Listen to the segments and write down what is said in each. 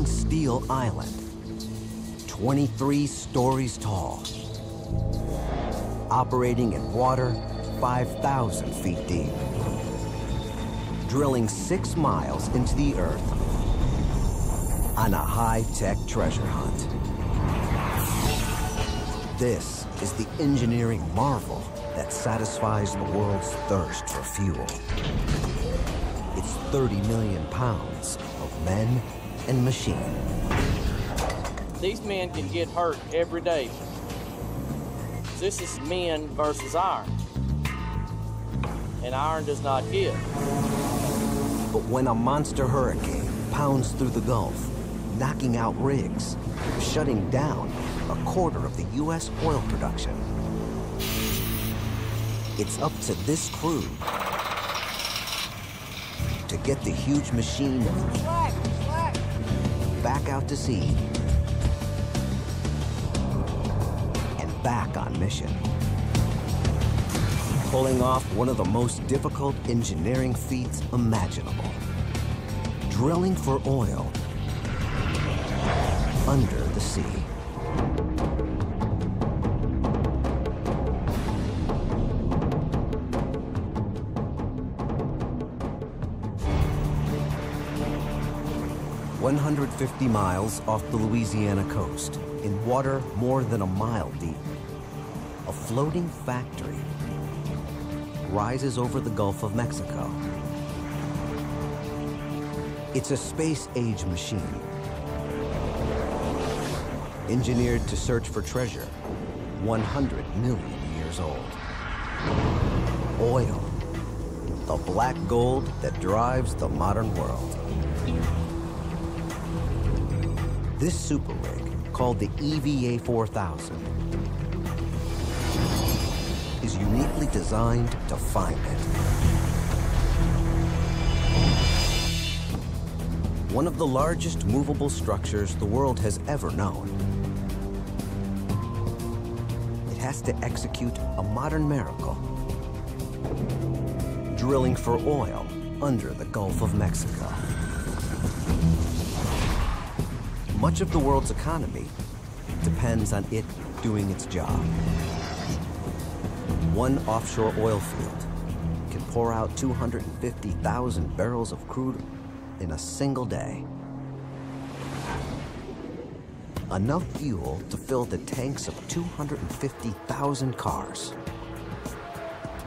floating steel island, 23 stories tall, operating in water 5,000 feet deep, drilling six miles into the earth on a high-tech treasure hunt. This is the engineering marvel that satisfies the world's thirst for fuel. It's 30 million pounds of men and machine. These men can get hurt every day. This is men versus iron. And iron does not give. But when a monster hurricane pounds through the Gulf, knocking out rigs, shutting down a quarter of the U.S. oil production, it's up to this crew to get the huge machine back out to sea and back on mission. Pulling off one of the most difficult engineering feats imaginable. Drilling for oil under the sea. One hundred fifty miles off the Louisiana coast, in water more than a mile deep, a floating factory rises over the Gulf of Mexico. It's a space-age machine engineered to search for treasure 100 million years old. Oil, the black gold that drives the modern world. This super rig, called the EVA 4000, is uniquely designed to find it. One of the largest movable structures the world has ever known. It has to execute a modern miracle. Drilling for oil under the Gulf of Mexico. Much of the world's economy depends on it doing its job. One offshore oil field can pour out 250,000 barrels of crude in a single day. Enough fuel to fill the tanks of 250,000 cars.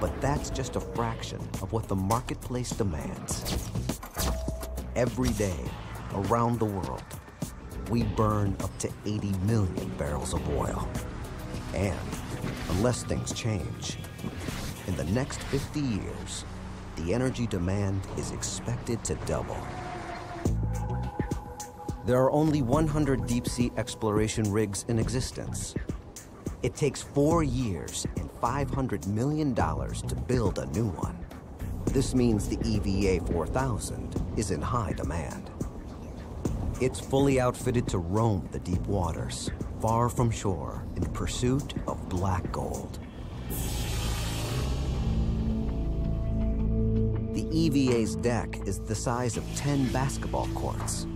But that's just a fraction of what the marketplace demands. Every day, around the world, we burn up to 80 million barrels of oil. And unless things change, in the next 50 years, the energy demand is expected to double. There are only 100 deep-sea exploration rigs in existence. It takes four years and $500 million to build a new one. This means the EVA 4000 is in high demand. It's fully outfitted to roam the deep waters, far from shore, in pursuit of black gold. The EVA's deck is the size of 10 basketball courts.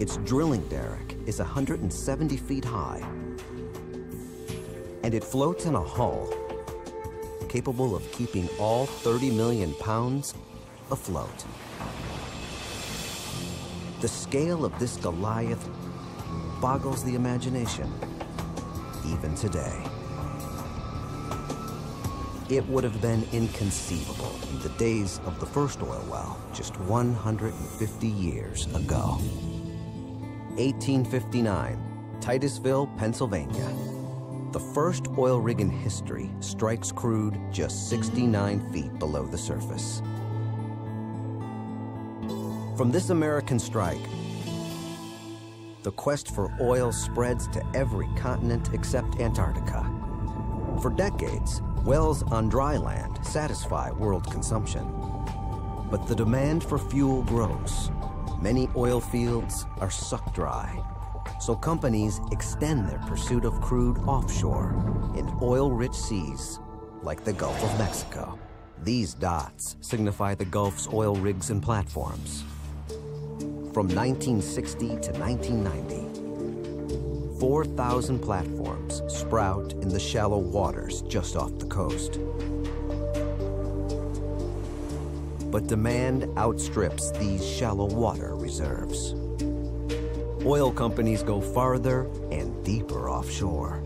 Its drilling derrick is 170 feet high, and it floats in a hull capable of keeping all 30 million pounds afloat. The scale of this Goliath boggles the imagination, even today. It would have been inconceivable in the days of the first oil well just 150 years ago. 1859, Titusville, Pennsylvania. The first oil rig in history strikes crude just 69 feet below the surface. From this American strike, the quest for oil spreads to every continent except Antarctica. For decades, wells on dry land satisfy world consumption. But the demand for fuel grows many oil fields are sucked dry. So companies extend their pursuit of crude offshore in oil-rich seas like the Gulf of Mexico. These dots signify the Gulf's oil rigs and platforms. From 1960 to 1990, 4,000 platforms sprout in the shallow waters just off the coast. But demand outstrips these shallow water reserves. Oil companies go farther and deeper offshore.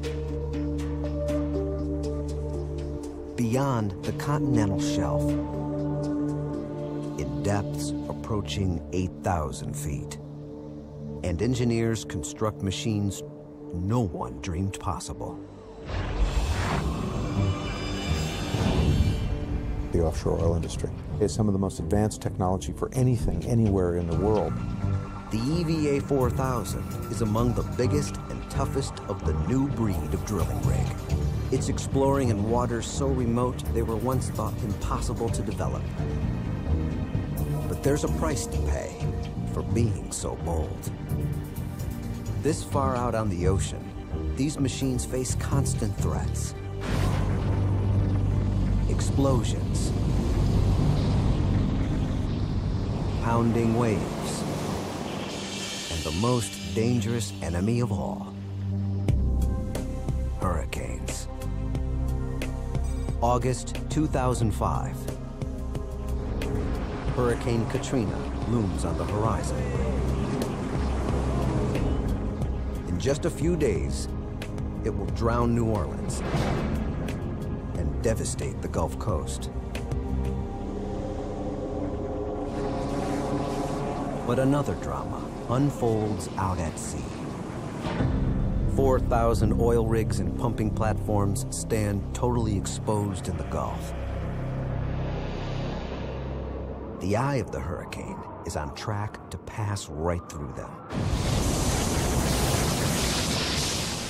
Beyond the continental shelf, in depths approaching 8,000 feet. And engineers construct machines no one dreamed possible. The offshore oil industry is some of the most advanced technology for anything, anywhere in the world. The EVA 4000 is among the biggest and toughest of the new breed of drilling rig. It's exploring in waters so remote they were once thought impossible to develop. But there's a price to pay for being so bold. This far out on the ocean, these machines face constant threats. Explosions. Pounding waves. And the most dangerous enemy of all, hurricanes. August 2005. Hurricane Katrina looms on the horizon. In just a few days, it will drown New Orleans and devastate the Gulf Coast. But another drama unfolds out at sea. 4,000 oil rigs and pumping platforms stand totally exposed in the Gulf. The eye of the hurricane is on track to pass right through them.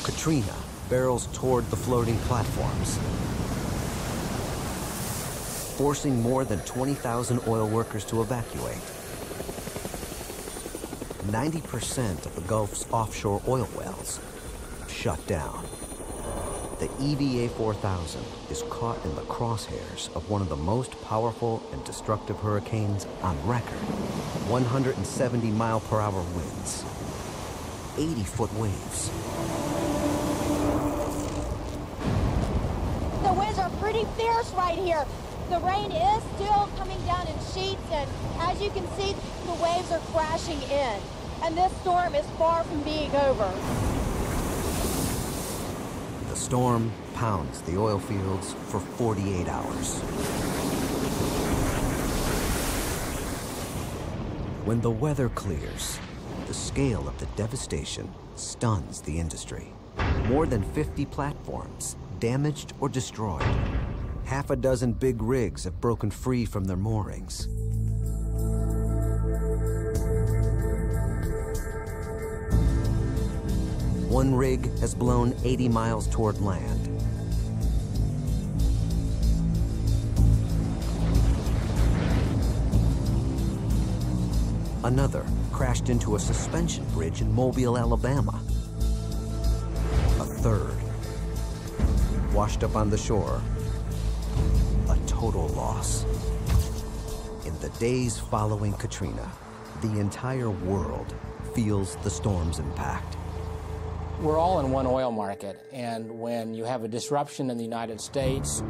Katrina barrels toward the floating platforms, forcing more than 20,000 oil workers to evacuate. 90% of the Gulf's offshore oil wells shut down. The EVA 4000 is caught in the crosshairs of one of the most powerful and destructive hurricanes on record. 170 mile per hour winds, 80 foot waves. The winds are pretty fierce right here. The rain is still coming down in sheets, and as you can see, the waves are crashing in. And this storm is far from being over. Storm pounds the oil fields for 48 hours. When the weather clears, the scale of the devastation stuns the industry. More than 50 platforms damaged or destroyed. Half a dozen big rigs have broken free from their moorings. One rig has blown 80 miles toward land. Another crashed into a suspension bridge in Mobile, Alabama. A third washed up on the shore. A total loss. In the days following Katrina, the entire world feels the storm's impact. We're all in one oil market, and when you have a disruption in the United States,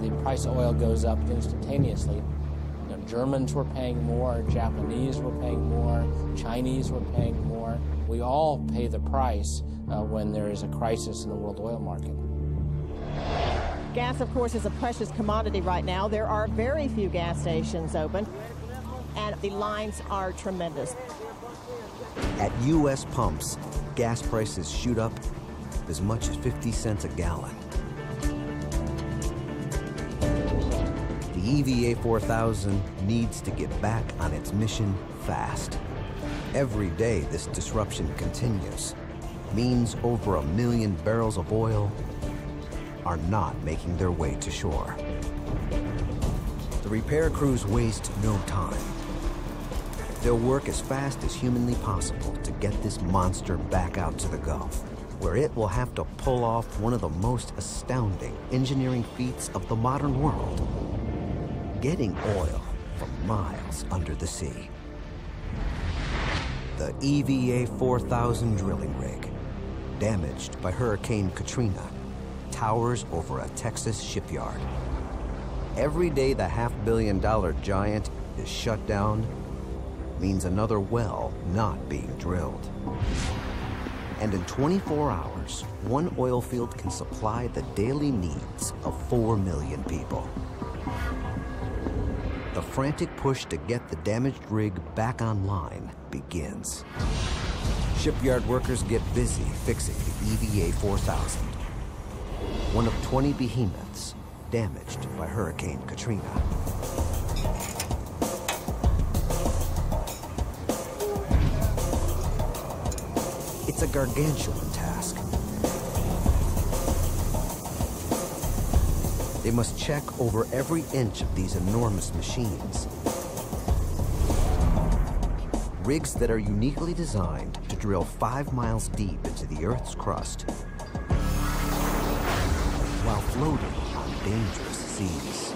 the price of oil goes up instantaneously. You know, Germans were paying more, Japanese were paying more, Chinese were paying more. We all pay the price uh, when there is a crisis in the world oil market. Gas, of course, is a precious commodity right now. There are very few gas stations open, and the lines are tremendous. At U.S. pumps, gas prices shoot up as much as 50 cents a gallon. The EVA 4000 needs to get back on its mission fast. Every day this disruption continues means over a million barrels of oil are not making their way to shore. The repair crews waste no time. They'll work as fast as humanly possible to get this monster back out to the Gulf, where it will have to pull off one of the most astounding engineering feats of the modern world getting oil from miles under the sea. The EVA 4000 drilling rig, damaged by Hurricane Katrina, towers over a Texas shipyard. Every day the half billion dollar giant is shut down means another well not being drilled. And in 24 hours, one oil field can supply the daily needs of 4 million people. The frantic push to get the damaged rig back online begins. Shipyard workers get busy fixing the EVA 4000, one of 20 behemoths damaged by Hurricane Katrina. A gargantuan task. They must check over every inch of these enormous machines. Rigs that are uniquely designed to drill five miles deep into the Earth's crust while floating on dangerous seas.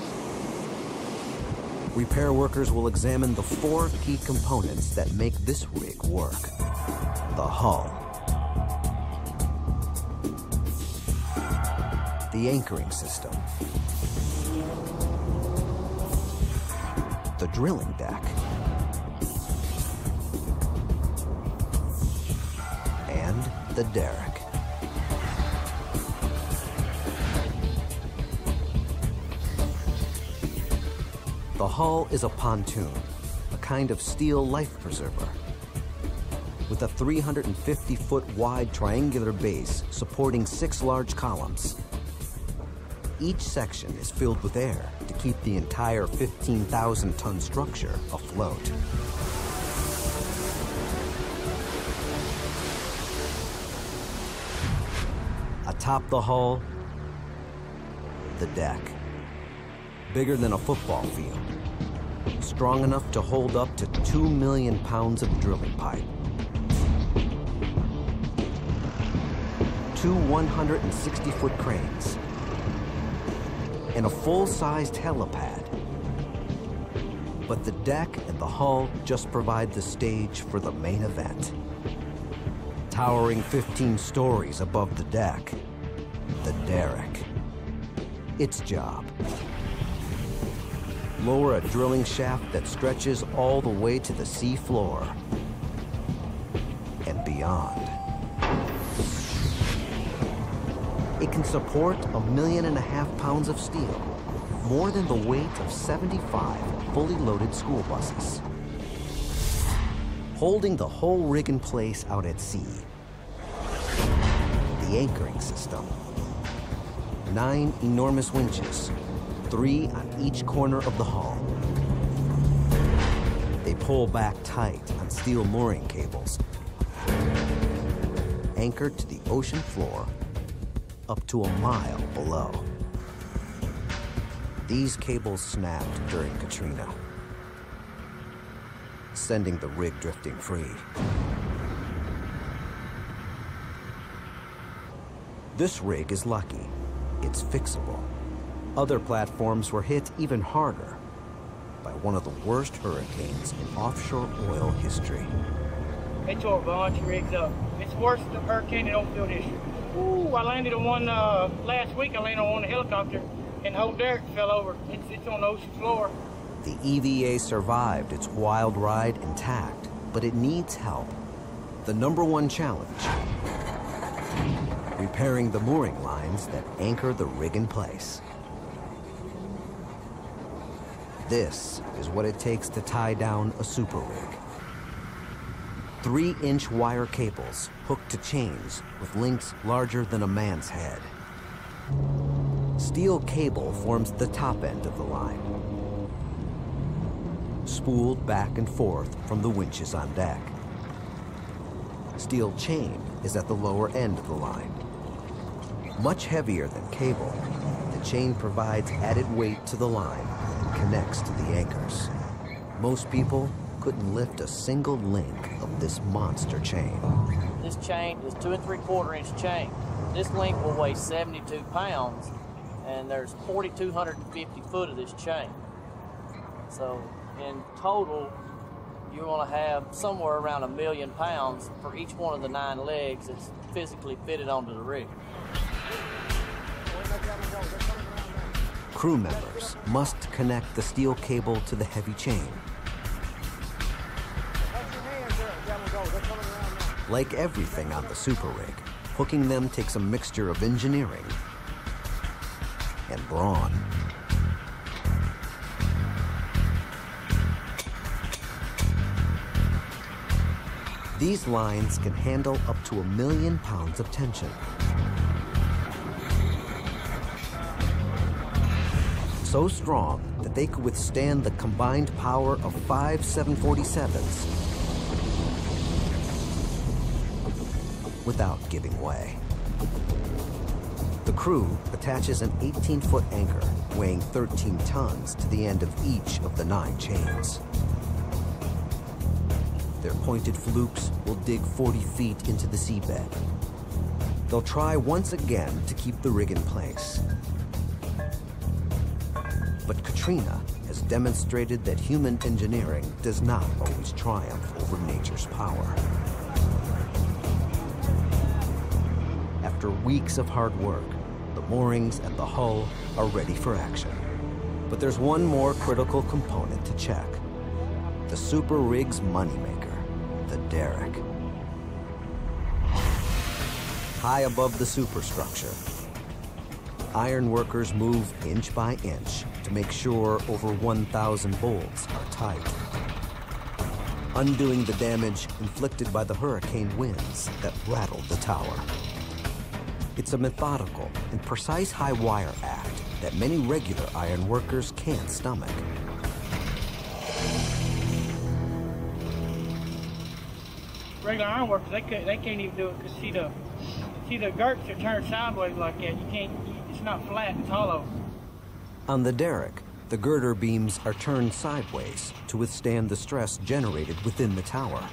Repair workers will examine the four key components that make this rig work. The hull, the anchoring system, the drilling deck, and the derrick. The hull is a pontoon, a kind of steel life preserver. With a 350 foot wide triangular base supporting six large columns. Each section is filled with air to keep the entire 15,000 ton structure afloat. Atop the hull, the deck. Bigger than a football field. Strong enough to hold up to 2 million pounds of drilling pipe. Two 160 foot cranes. And a full sized helipad. But the deck and the hull just provide the stage for the main event. Towering 15 stories above the deck, the derrick. Its job lower a drilling shaft that stretches all the way to the sea floor and beyond. It can support a million and a half pounds of steel, more than the weight of 75 fully loaded school buses. Holding the whole rig in place out at sea. The anchoring system. Nine enormous winches three on each corner of the hull. They pull back tight on steel mooring cables, anchored to the ocean floor up to a mile below. These cables snapped during Katrina, sending the rig drifting free. This rig is lucky. It's fixable. Other platforms were hit even harder by one of the worst hurricanes in offshore oil history. They tore a bunch of rigs up. It's worse than hurricane in oilfield history. Ooh, I landed on one uh, last week. I landed on one helicopter, and the whole derrick fell over. It's, it's on the ocean floor. The EVA survived its wild ride intact, but it needs help. The number one challenge repairing the mooring lines that anchor the rig in place. This is what it takes to tie down a super rig. Three-inch wire cables hooked to chains with links larger than a man's head. Steel cable forms the top end of the line, spooled back and forth from the winches on deck. Steel chain is at the lower end of the line. Much heavier than cable, the chain provides added weight to the line and connects to the anchors. Most people couldn't lift a single link this monster chain. This chain is two and three quarter inch chain. This link will weigh 72 pounds, and there's 4,250 foot of this chain. So in total, you want to have somewhere around a million pounds for each one of the nine legs that's physically fitted onto the rig. Crew members must connect the steel cable to the heavy chain. Like everything on the super rig, hooking them takes a mixture of engineering and brawn. These lines can handle up to a million pounds of tension. So strong that they could withstand the combined power of five 747s without giving way. The crew attaches an 18-foot anchor weighing 13 tons to the end of each of the nine chains. Their pointed flukes will dig 40 feet into the seabed. They'll try once again to keep the rig in place. But Katrina has demonstrated that human engineering does not always triumph over nature's power. After weeks of hard work, the moorings and the hull are ready for action. But there's one more critical component to check. The super rig's moneymaker, the derrick. High above the superstructure, iron workers move inch by inch to make sure over 1,000 bolts are tight. Undoing the damage inflicted by the hurricane winds that rattled the tower. It's a methodical and precise high wire act that many regular iron workers can't stomach. Regular iron workers, they, could, they can't even do it because see the, see the girts are turned sideways like that. You can't, it's not flat, it's hollow. On the derrick, the girder beams are turned sideways to withstand the stress generated within the tower.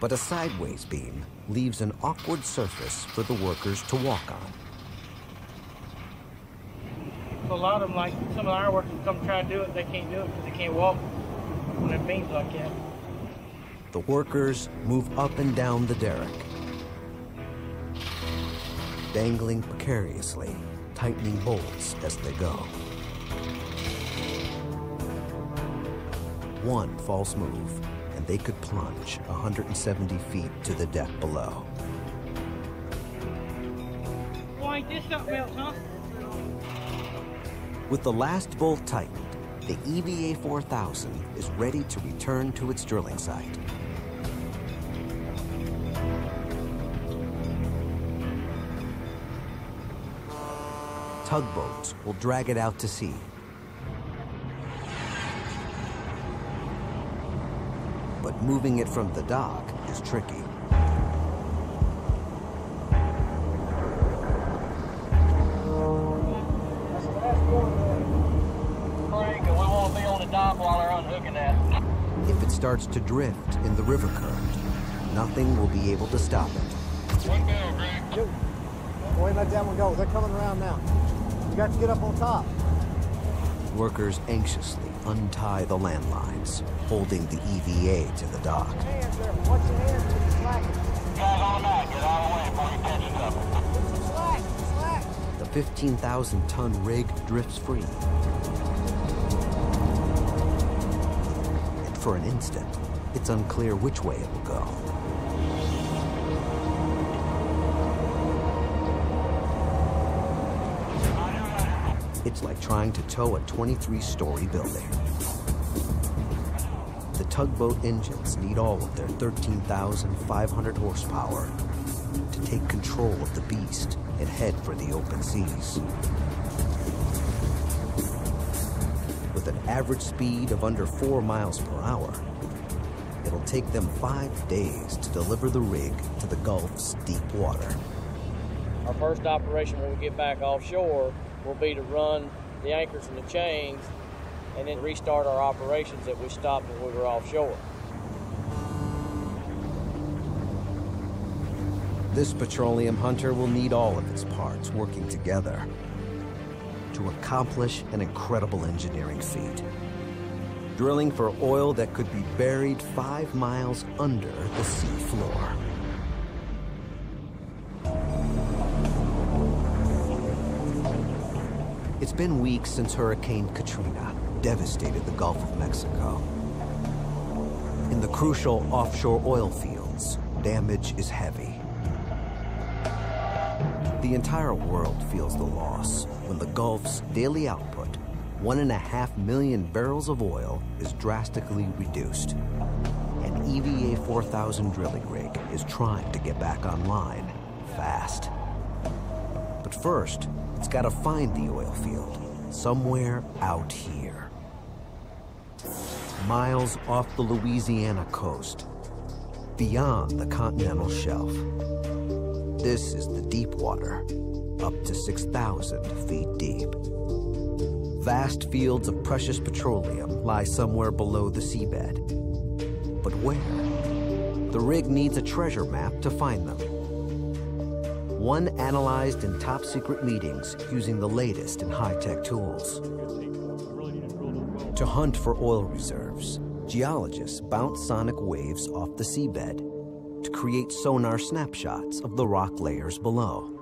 But a sideways beam leaves an awkward surface for the workers to walk on. A lot of them, like some of the iron workers come try to do it, they can't do it because they can't walk on their beams like that. The workers move up and down the derrick, dangling precariously, tightening bolts as they go. One false move, and they could plunge 170 feet to the deck below. Why ain't this else, huh? With the last bolt tightened, the EVA 4000 is ready to return to its drilling site. Tugboats will drag it out to sea. Moving it from the dock is tricky. Craig, we won't be on the dock while they're unhooking that. If it starts to drift in the river current, nothing will be able to stop it. One bell, Greg. Go ahead let that one go. They're coming around now. You got to get up on top. Workers anxiously untie the landlines, holding the EVA to the dock. The get out of the way before you catch up. Slack, slack. The 15,000 ton rig drifts free. And for an instant, it's unclear which way it will go. It's like trying to tow a 23 story building. The tugboat engines need all of their 13,500 horsepower to take control of the beast and head for the open seas. With an average speed of under 4 miles per hour, it'll take them five days to deliver the rig to the Gulf's deep water. Our first operation when we get back offshore will be to run the anchors and the chains and then restart our operations that we stopped when we were offshore. This petroleum hunter will need all of its parts working together to accomplish an incredible engineering feat. drilling for oil that could be buried five miles under the sea floor. It's been weeks since Hurricane Katrina devastated the Gulf of Mexico. In the crucial offshore oil fields, damage is heavy. The entire world feels the loss when the Gulf's daily output, one and a half million barrels of oil, is drastically reduced. An EVA 4000 drilling rig is trying to get back online fast. But first, it's got to find the oil field somewhere out here. Miles off the Louisiana coast, beyond the continental shelf. This is the deep water, up to 6,000 feet deep. Vast fields of precious petroleum lie somewhere below the seabed. But where? The rig needs a treasure map to find them. One analyzed in top secret meetings using the latest in high tech tools. To hunt for oil reserves, geologists bounce sonic waves off the seabed to create sonar snapshots of the rock layers below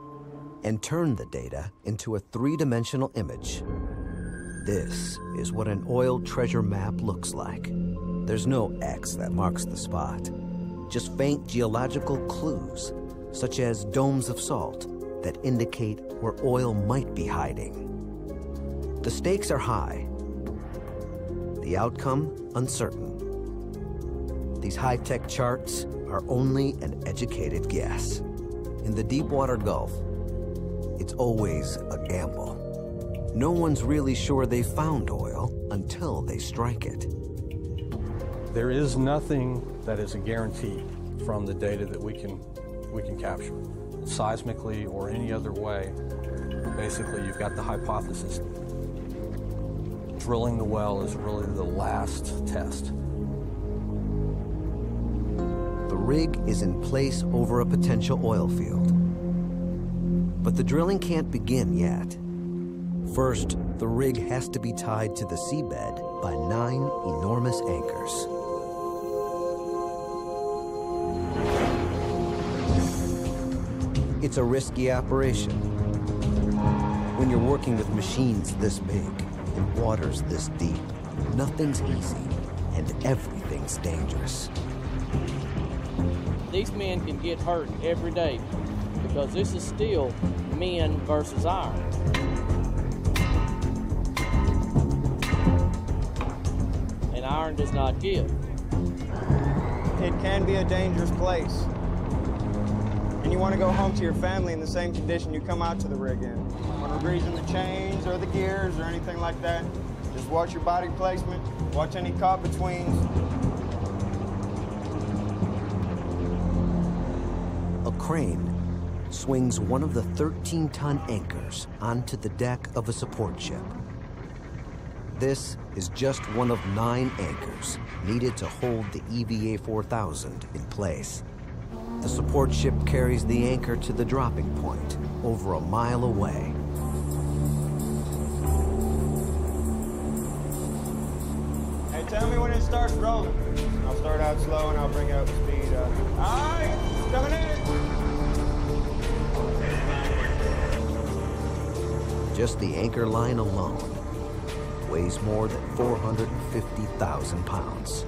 and turn the data into a three dimensional image. This is what an oil treasure map looks like. There's no X that marks the spot, just faint geological clues, such as domes of salt, that indicate where oil might be hiding. The stakes are high, the outcome uncertain. These high tech charts are only an educated guess. In the Deepwater Gulf, it's always a gamble. No one's really sure they found oil until they strike it. There is nothing that is a guarantee from the data that we can we can capture, seismically or any other way. Basically, you've got the hypothesis. Drilling the well is really the last test. The rig is in place over a potential oil field. But the drilling can't begin yet. First, the rig has to be tied to the seabed by nine enormous anchors. It's a risky operation. When you're working with machines this big in waters this deep, nothing's easy and everything's dangerous. These men can get hurt every day because this is still men versus iron. And iron does not give. It can be a dangerous place. You want to go home to your family in the same condition you come out to the rig in. Want to greasing the chains or the gears or anything like that, just watch your body placement, watch any caught betweens. A crane swings one of the 13 ton anchors onto the deck of a support ship. This is just one of nine anchors needed to hold the EVA 4000 in place. The support ship carries the anchor to the dropping point over a mile away. Hey, tell me when it starts rolling. I'll start out slow and I'll bring up speed. Uh, all right, coming in. Just the anchor line alone weighs more than 450,000 pounds.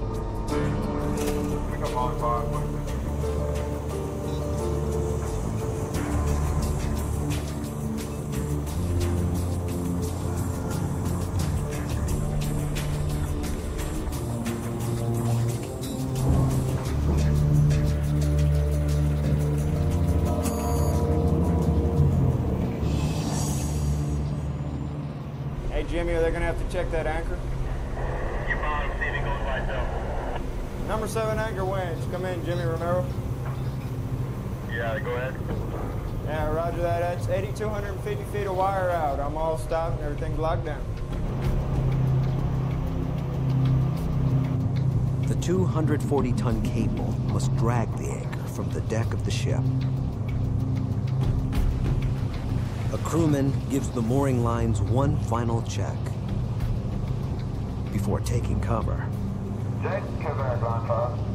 Stopped and everything's locked down. The 240 ton cable must drag the anchor from the deck of the ship. A crewman gives the mooring lines one final check. before taking cover. Take cover, Grandpa.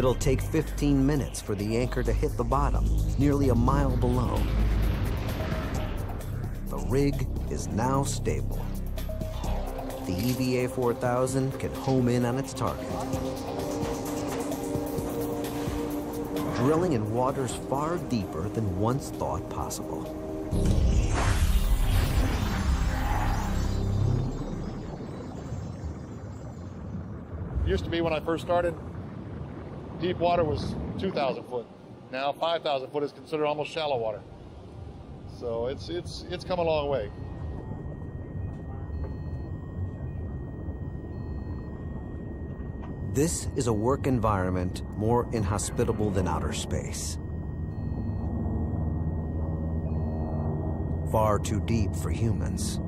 It'll take 15 minutes for the anchor to hit the bottom, nearly a mile below. The rig is now stable. The EVA 4000 can home in on its target. Drilling in waters far deeper than once thought possible. Used to be when I first started, deep water was 2,000 foot. Now 5,000 foot is considered almost shallow water. So it's it's it's come a long way. This is a work environment more inhospitable than outer space. Far too deep for humans.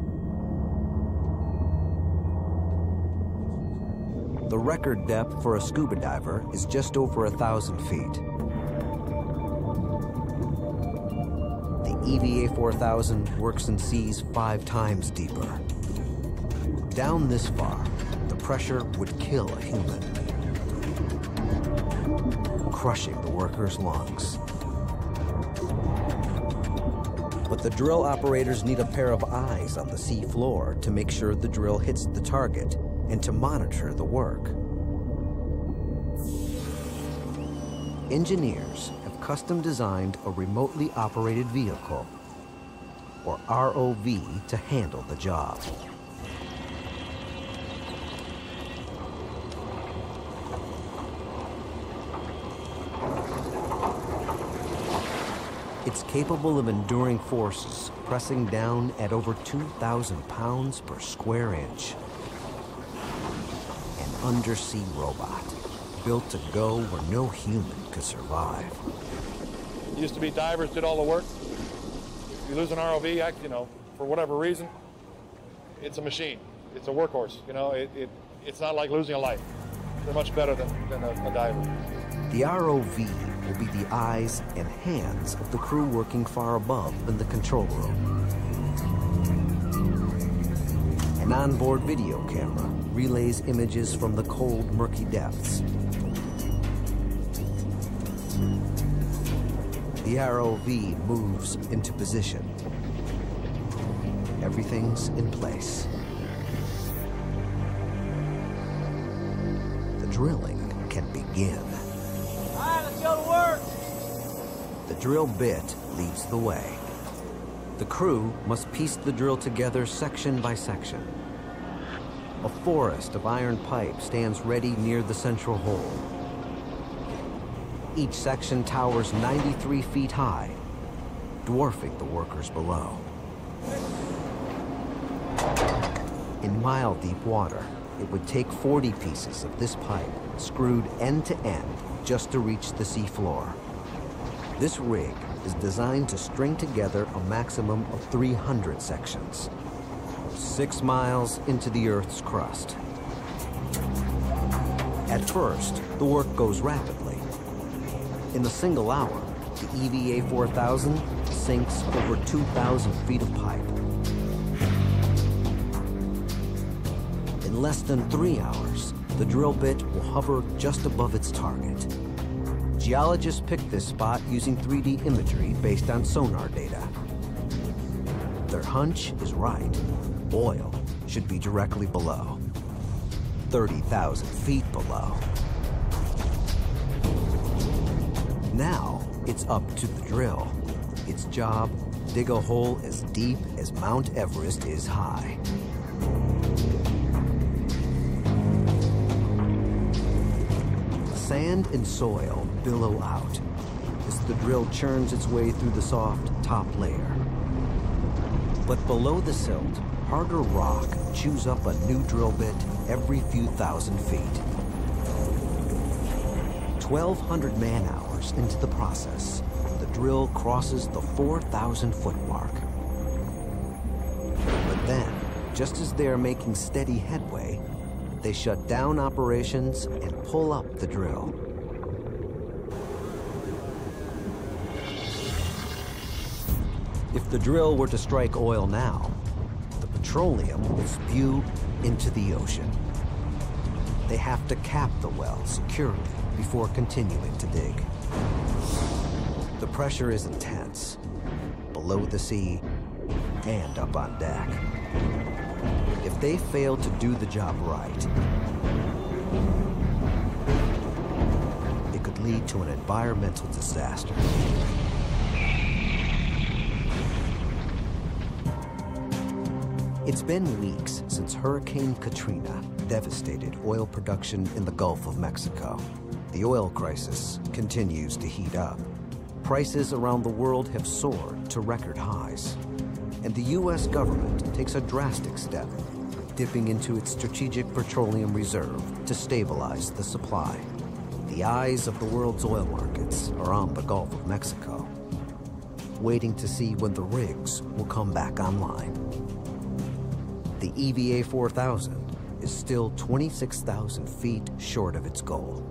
The record depth for a scuba diver is just over a thousand feet. The EVA 4000 works in seas five times deeper. Down this far, the pressure would kill a human, crushing the worker's lungs. But the drill operators need a pair of eyes on the sea floor to make sure the drill hits the target and to monitor the work. Engineers have custom designed a remotely operated vehicle, or ROV, to handle the job. It's capable of enduring forces pressing down at over 2,000 pounds per square inch. Undersea robot built to go where no human could survive. Used to be divers did all the work. If you lose an ROV, you know, for whatever reason, it's a machine. It's a workhorse. You know, it, it it's not like losing a life. They're much better than, than a, a diver. The ROV will be the eyes and hands of the crew working far above in the control room. An onboard video camera relays images from the cold, murky depths. The ROV moves into position. Everything's in place. The drilling can begin. All right, let's go to work. The drill bit leads the way. The crew must piece the drill together section by section. A forest of iron pipe stands ready near the central hole. Each section towers 93 feet high, dwarfing the workers below. In mile deep water, it would take 40 pieces of this pipe, screwed end to end, just to reach the seafloor. This rig is designed to string together a maximum of 300 sections, six miles into the Earth's crust. At first, the work goes rapidly. In a single hour, the EVA 4000 sinks over 2,000 feet of pipe. In less than three hours, the drill bit will hover just above its target. Geologists picked this spot using 3D imagery based on sonar data. Their hunch is right. Oil should be directly below. 30,000 feet below. Now, it's up to the drill. Its job, dig a hole as deep as Mount Everest is high. Sand and soil billow out as the drill churns its way through the soft top layer. But below the silt, harder rock chews up a new drill bit every few thousand feet. 1,200 man-hours into the process, the drill crosses the 4,000-foot mark. But then, just as they're making steady headway, they shut down operations and pull up the drill. If the drill were to strike oil now, petroleum will spew into the ocean. They have to cap the well securely before continuing to dig. The pressure is intense, below the sea and up on deck. If they fail to do the job right, it could lead to an environmental disaster. It's been weeks since Hurricane Katrina devastated oil production in the Gulf of Mexico. The oil crisis continues to heat up. Prices around the world have soared to record highs. And the U.S. government takes a drastic step, dipping into its strategic petroleum reserve to stabilize the supply. The eyes of the world's oil markets are on the Gulf of Mexico, waiting to see when the rigs will come back online. The EVA 4000 is still 26,000 feet short of its goal.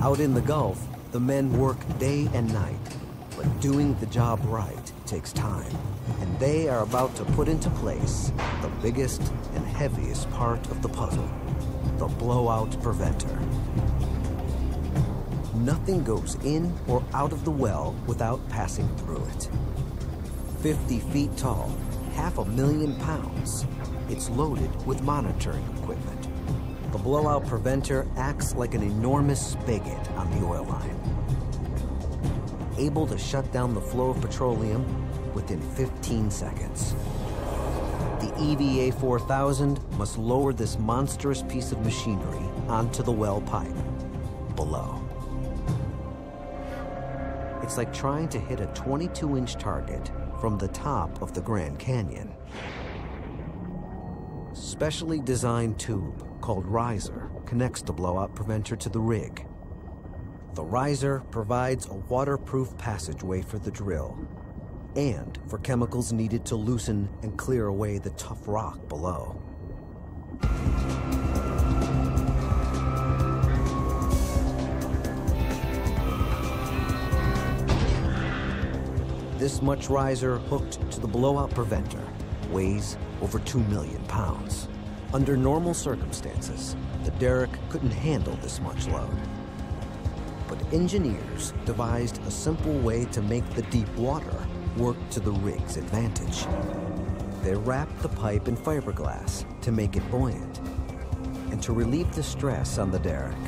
Out in the Gulf, the men work day and night, but doing the job right takes time. And they are about to put into place the biggest and heaviest part of the puzzle, the blowout preventer. Nothing goes in or out of the well without passing through it. 50 feet tall, half a million pounds, it's loaded with monitoring equipment. The blowout preventer acts like an enormous spigot on the oil line, able to shut down the flow of petroleum within 15 seconds. The EVA 4000 must lower this monstrous piece of machinery onto the well pipe below. It's like trying to hit a 22-inch target from the top of the Grand Canyon. Specially designed tube called riser connects the blowout preventer to the rig. The riser provides a waterproof passageway for the drill and for chemicals needed to loosen and clear away the tough rock below. This much riser hooked to the blowout preventer weighs over 2 million pounds. Under normal circumstances, the derrick couldn't handle this much load. But engineers devised a simple way to make the deep water work to the rig's advantage. They wrapped the pipe in fiberglass to make it buoyant and to relieve the stress on the derrick.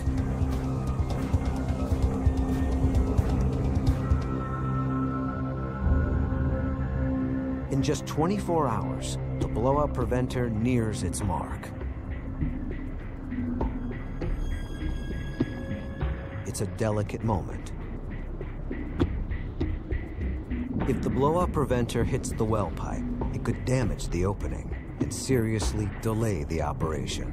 In just 24 hours, the blowout preventer nears its mark. It's a delicate moment. If the blowout preventer hits the well pipe, it could damage the opening and seriously delay the operation.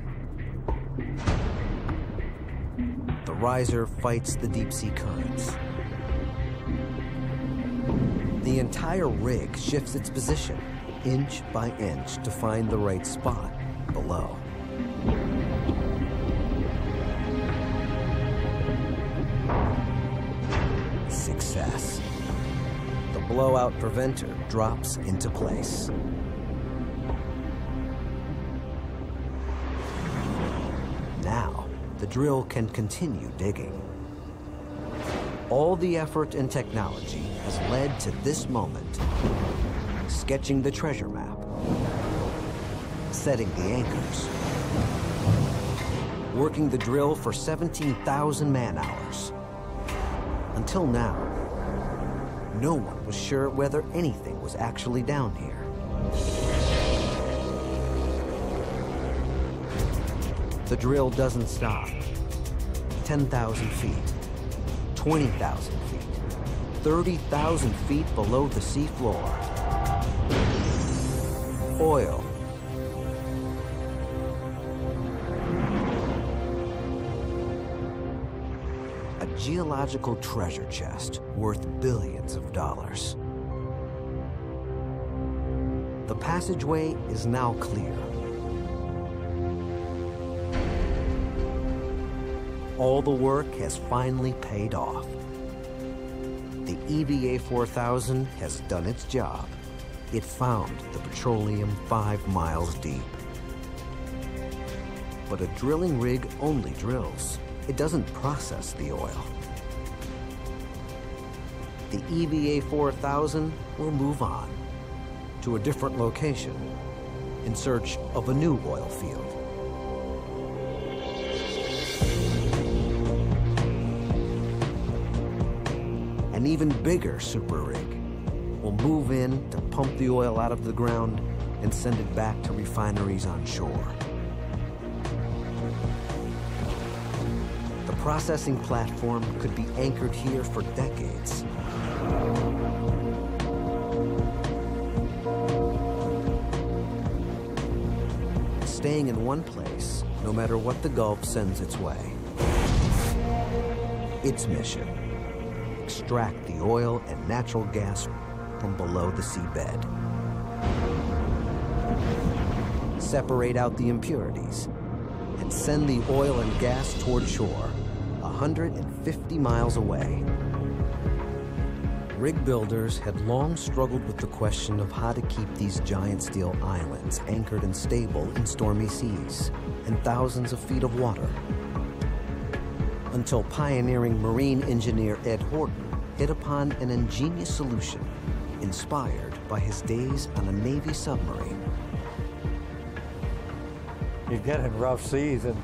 The riser fights the deep sea currents. The entire rig shifts its position, inch by inch, to find the right spot below. Success. The blowout preventer drops into place. Now, the drill can continue digging. All the effort and technology has led to this moment. Sketching the treasure map. Setting the anchors. Working the drill for 17,000 man-hours. Until now, no one was sure whether anything was actually down here. The drill doesn't stop. 10,000 feet. 20,000 feet, 30,000 feet below the seafloor. Oil. A geological treasure chest worth billions of dollars. The passageway is now clear. All the work has finally paid off. The EVA 4000 has done its job. It found the petroleum five miles deep. But a drilling rig only drills. It doesn't process the oil. The EVA 4000 will move on to a different location in search of a new oil field. An even bigger super rig will move in to pump the oil out of the ground and send it back to refineries on shore. The processing platform could be anchored here for decades. Staying in one place, no matter what the Gulf sends its way. Its mission extract the oil and natural gas from below the seabed. Separate out the impurities and send the oil and gas toward shore 150 miles away. Rig builders had long struggled with the question of how to keep these giant steel islands anchored and stable in stormy seas and thousands of feet of water. Until pioneering marine engineer Ed Horton hit upon an ingenious solution inspired by his days on a Navy submarine. You get in rough seas and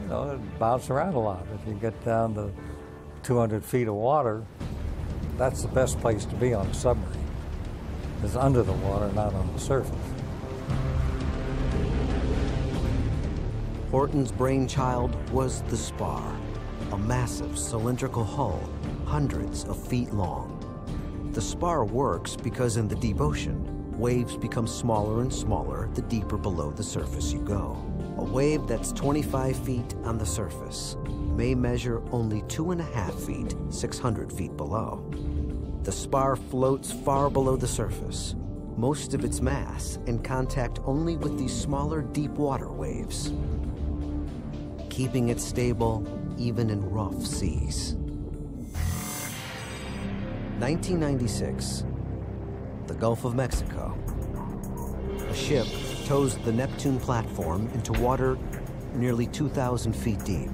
you know it bounce around a lot. If you get down to 200 feet of water, that's the best place to be on a submarine. Is under the water, not on the surface. Horton's brainchild was the spar, a massive cylindrical hull hundreds of feet long. The spar works because in the deep ocean, waves become smaller and smaller the deeper below the surface you go. A wave that's 25 feet on the surface may measure only two and a half feet, 600 feet below. The spar floats far below the surface, most of its mass in contact only with these smaller deep water waves, keeping it stable even in rough seas. 1996, the Gulf of Mexico. A ship tows the Neptune platform into water nearly 2,000 feet deep.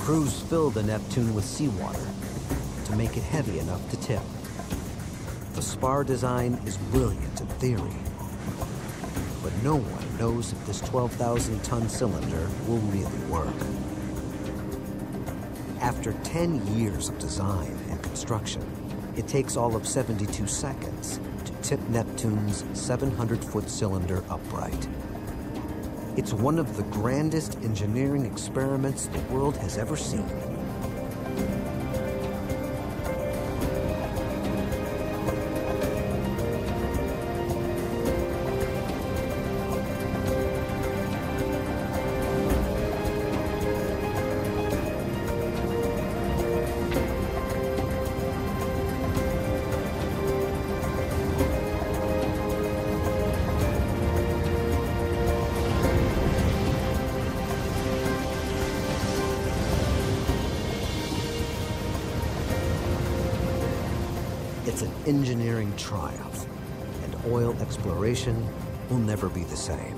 Crews fill the Neptune with seawater to make it heavy enough to tip. The spar design is brilliant in theory, but no one knows if this 12,000 ton cylinder will really work. After 10 years of design and construction, it takes all of 72 seconds to tip Neptune's 700 foot cylinder upright. It's one of the grandest engineering experiments the world has ever seen. Engineering triumph, and oil exploration will never be the same.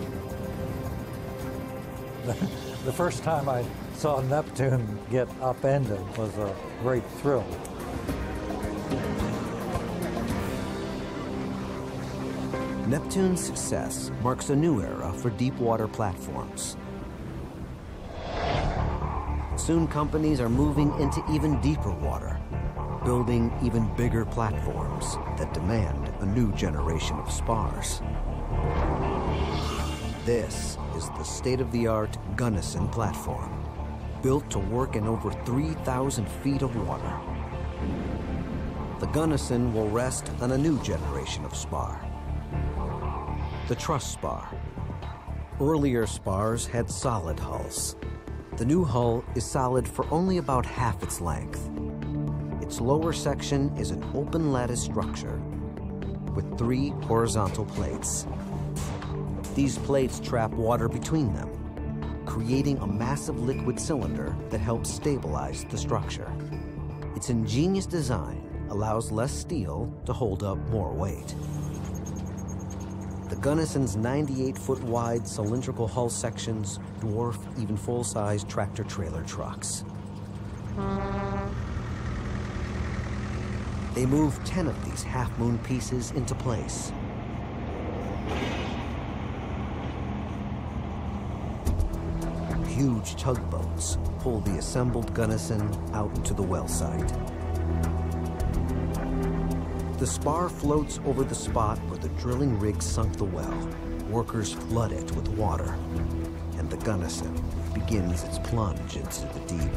the first time I saw Neptune get upended was a great thrill. Neptune's success marks a new era for deep water platforms. Soon companies are moving into even deeper water, building even bigger platforms that demand a new generation of spars. This is the state-of-the-art Gunnison platform, built to work in over 3,000 feet of water. The Gunnison will rest on a new generation of spar, the truss spar. Earlier spars had solid hulls. The new hull is solid for only about half its length. Its lower section is an open lattice structure with three horizontal plates. These plates trap water between them, creating a massive liquid cylinder that helps stabilize the structure. Its ingenious design allows less steel to hold up more weight. The Gunnison's 98-foot wide cylindrical hull sections dwarf even full-size tractor-trailer trucks. They move 10 of these half-moon pieces into place. Huge tugboats pull the assembled Gunnison out into the well site. The spar floats over the spot where the drilling rig sunk the well. Workers flood it with water, and the Gunnison begins its plunge into the deep.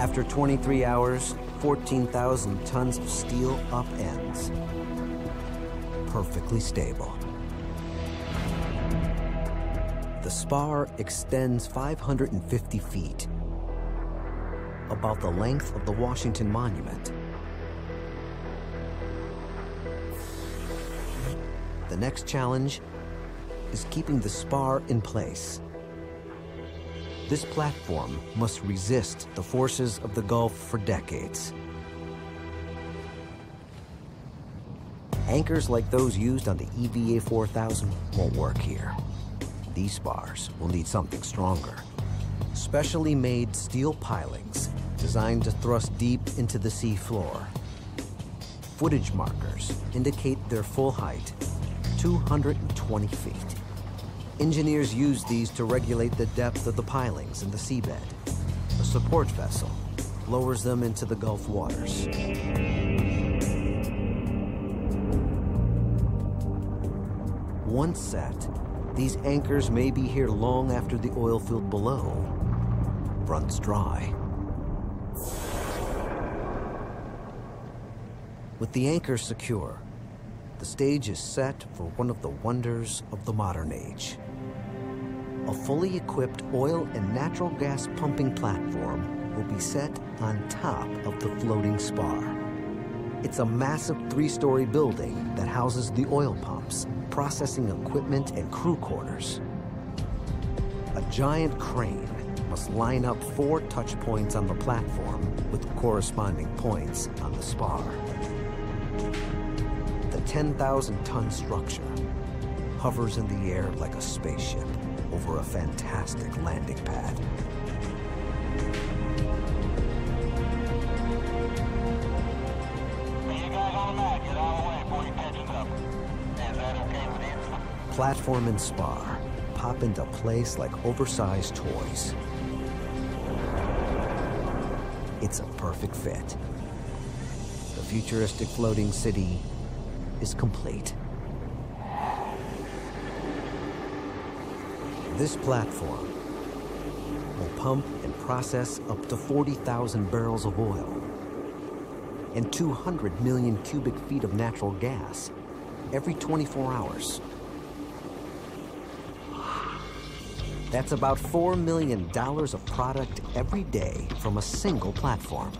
After 23 hours, 14,000 tons of steel upends, perfectly stable. The spar extends 550 feet, about the length of the Washington Monument. The next challenge is keeping the spar in place. This platform must resist the forces of the Gulf for decades. Anchors like those used on the EVA 4000 won't work here. These spars will need something stronger. Specially made steel pilings designed to thrust deep into the sea floor. Footage markers indicate their full height, 220 feet. Engineers use these to regulate the depth of the pilings in the seabed. A support vessel lowers them into the Gulf waters. Once set, these anchors may be here long after the oil field below runs dry. With the anchor secure, the stage is set for one of the wonders of the modern age. A fully equipped oil and natural gas pumping platform will be set on top of the floating spar. It's a massive three-story building that houses the oil pumps, processing equipment, and crew quarters. A giant crane must line up four touch points on the platform with corresponding points on the spar. The 10,000-ton structure hovers in the air like a spaceship over a fantastic landing pad. Platform and spar pop into place like oversized toys. It's a perfect fit. The futuristic floating city is complete. This platform will pump and process up to 40,000 barrels of oil and 200 million cubic feet of natural gas every 24 hours. That's about $4 million of product every day from a single platform.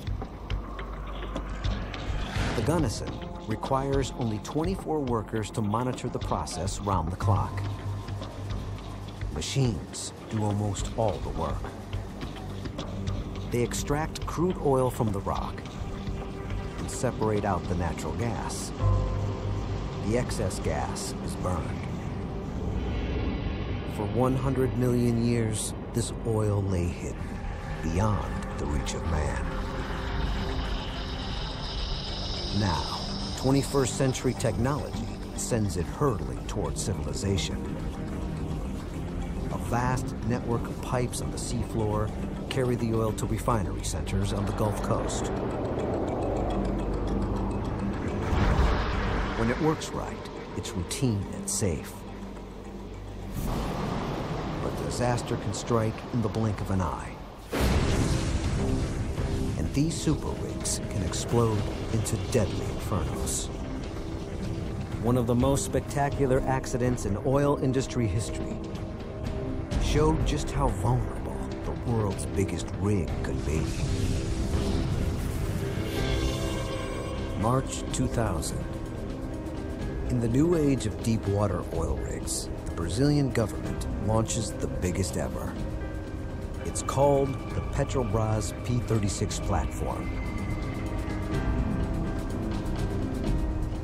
The Gunnison requires only 24 workers to monitor the process round the clock. Machines do almost all the work. They extract crude oil from the rock and separate out the natural gas. The excess gas is burned. For 100 million years, this oil lay hidden, beyond the reach of man. Now, 21st century technology sends it hurtling towards civilization. Vast network of pipes on the seafloor carry the oil to refinery centers on the Gulf Coast. When it works right, it's routine and safe But disaster can strike in the blink of an eye. And these super rigs can explode into deadly infernos. One of the most spectacular accidents in oil industry history showed just how vulnerable the world's biggest rig could be. March 2000. In the new age of deep water oil rigs, the Brazilian government launches the biggest ever. It's called the Petrobras P-36 platform.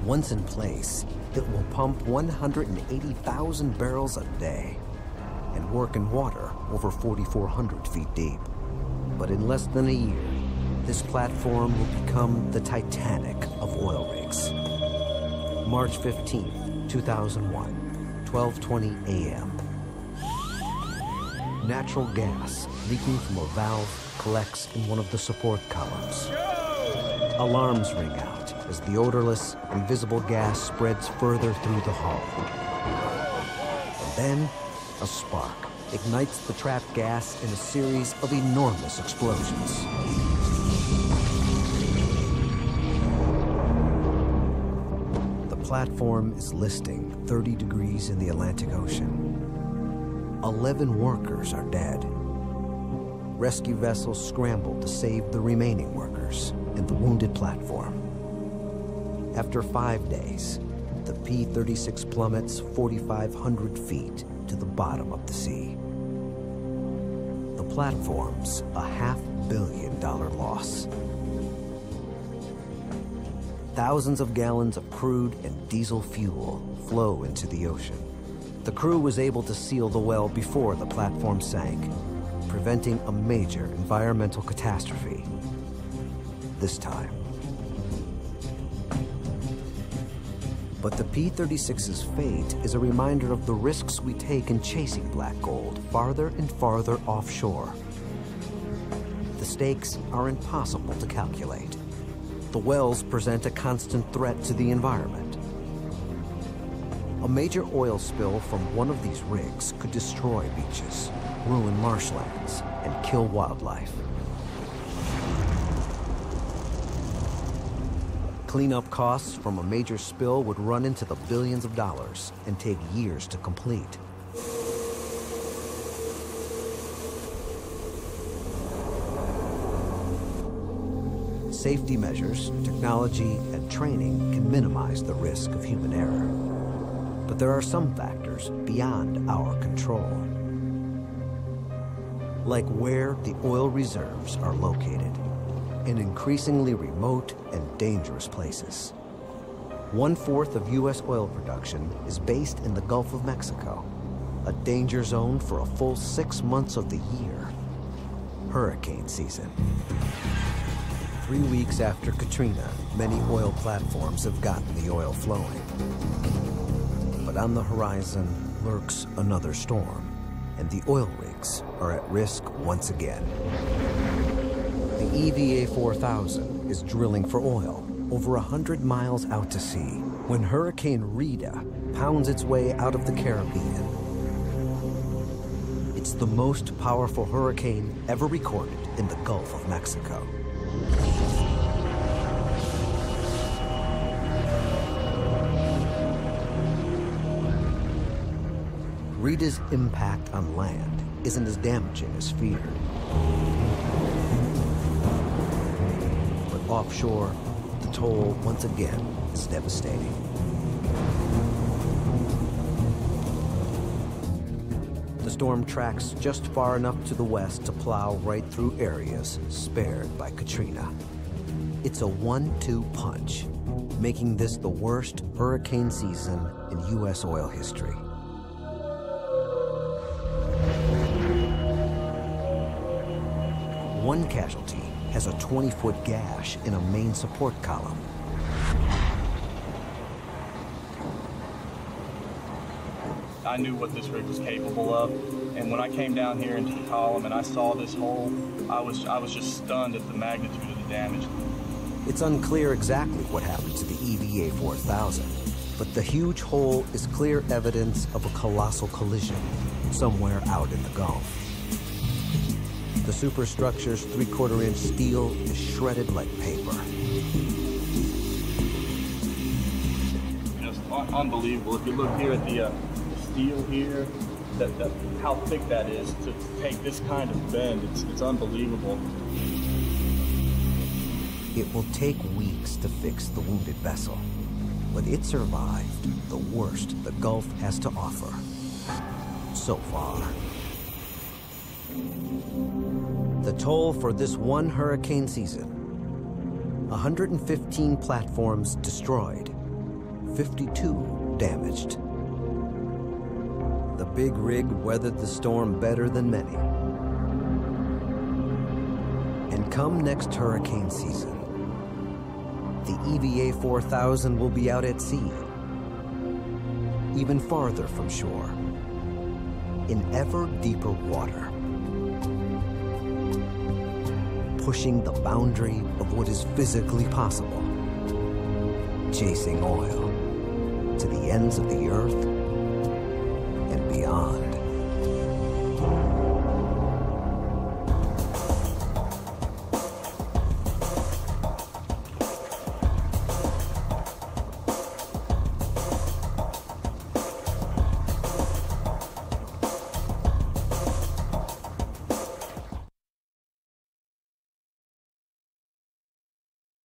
Once in place, it will pump 180,000 barrels a day work in water over 4,400 feet deep. But in less than a year, this platform will become the Titanic of oil rigs. March 15, 2001, 12:20 a.m. Natural gas leaking from a valve collects in one of the support columns. Alarms ring out as the odorless, invisible gas spreads further through the hull. And then, a spark ignites the trapped gas in a series of enormous explosions. The platform is listing 30 degrees in the Atlantic Ocean. 11 workers are dead. Rescue vessels scramble to save the remaining workers and the wounded platform. After five days, the P-36 plummets 4,500 feet to the bottom of the sea. The platform's a half billion dollar loss. Thousands of gallons of crude and diesel fuel flow into the ocean. The crew was able to seal the well before the platform sank, preventing a major environmental catastrophe. This time. But the P-36's fate is a reminder of the risks we take in chasing black gold farther and farther offshore. The stakes are impossible to calculate. The wells present a constant threat to the environment. A major oil spill from one of these rigs could destroy beaches, ruin marshlands, and kill wildlife. Cleanup costs from a major spill would run into the billions of dollars and take years to complete. Safety measures, technology, and training can minimize the risk of human error. But there are some factors beyond our control. Like where the oil reserves are located in increasingly remote and dangerous places. One fourth of U.S. oil production is based in the Gulf of Mexico, a danger zone for a full six months of the year. Hurricane season. Three weeks after Katrina, many oil platforms have gotten the oil flowing. But on the horizon lurks another storm, and the oil rigs are at risk once again. The EVA 4000 is drilling for oil over 100 miles out to sea when Hurricane Rita pounds its way out of the Caribbean. It's the most powerful hurricane ever recorded in the Gulf of Mexico. Rita's impact on land isn't as damaging as feared. Offshore, the toll once again is devastating. The storm tracks just far enough to the west to plow right through areas spared by Katrina. It's a one-two punch, making this the worst hurricane season in U.S. oil history. One casualty has a 20-foot gash in a main support column. I knew what this rig was capable of, and when I came down here into the column and I saw this hole, I was I was just stunned at the magnitude of the damage. It's unclear exactly what happened to the EVA 4000, but the huge hole is clear evidence of a colossal collision somewhere out in the Gulf. The superstructure's three-quarter inch steel is shredded like paper. Just un- unbelievable. If you look here at the, uh, steel here, that, that how thick that is to take this kind of bend, it's it's unbelievable. It will take weeks to fix the wounded vessel. but it survived the worst the Gulf has to offer so far. The toll for this one hurricane season 115 platforms destroyed, 52 damaged. The big rig weathered the storm better than many. And come next hurricane season, the EVA 4000 will be out at sea, even farther from shore, in ever deeper water, pushing the boundary of what is physically possible, chasing oil to the ends of the earth.